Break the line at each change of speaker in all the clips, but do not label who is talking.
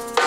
you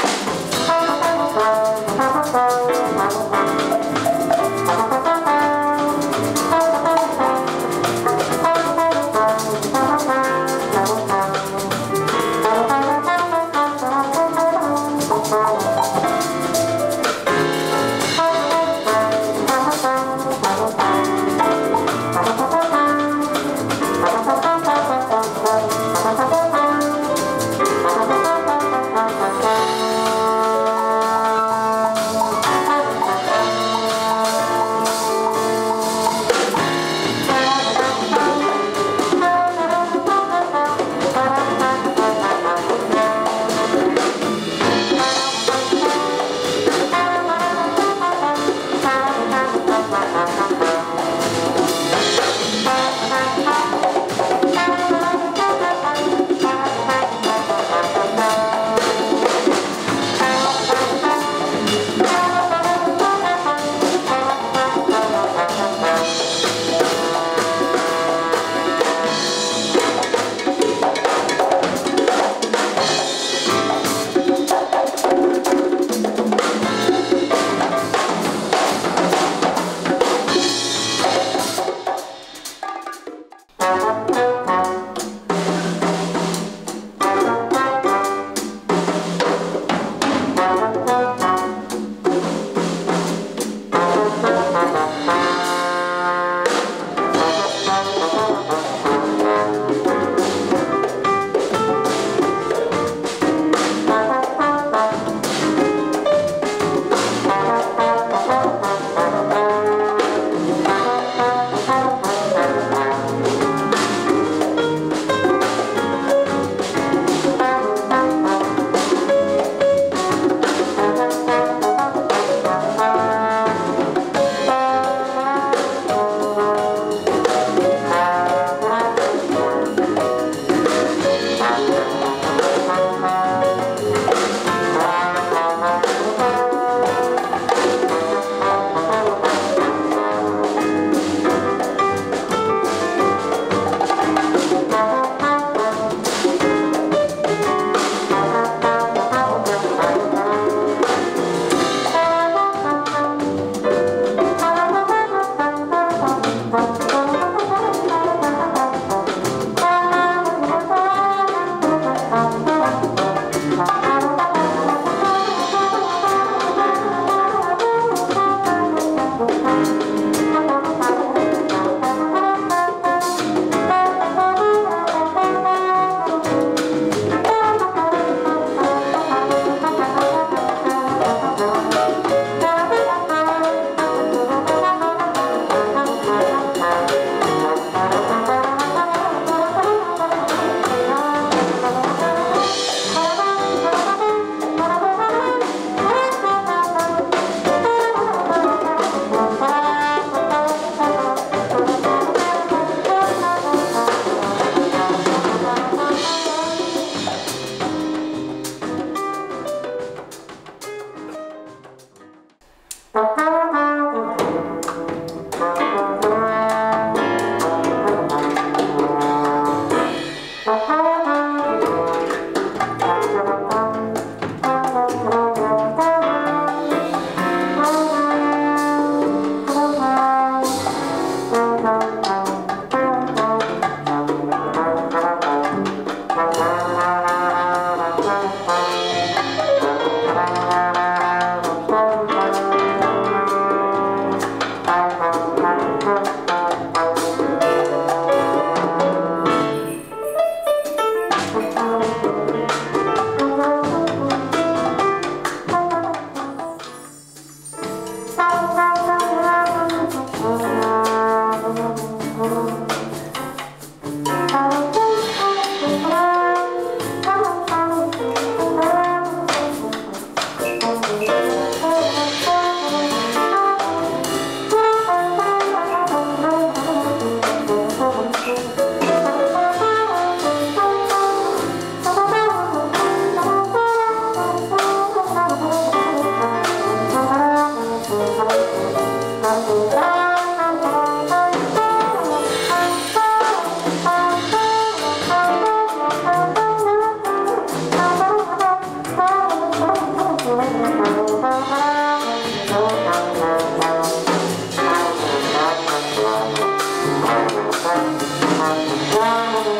Música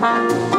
Bye.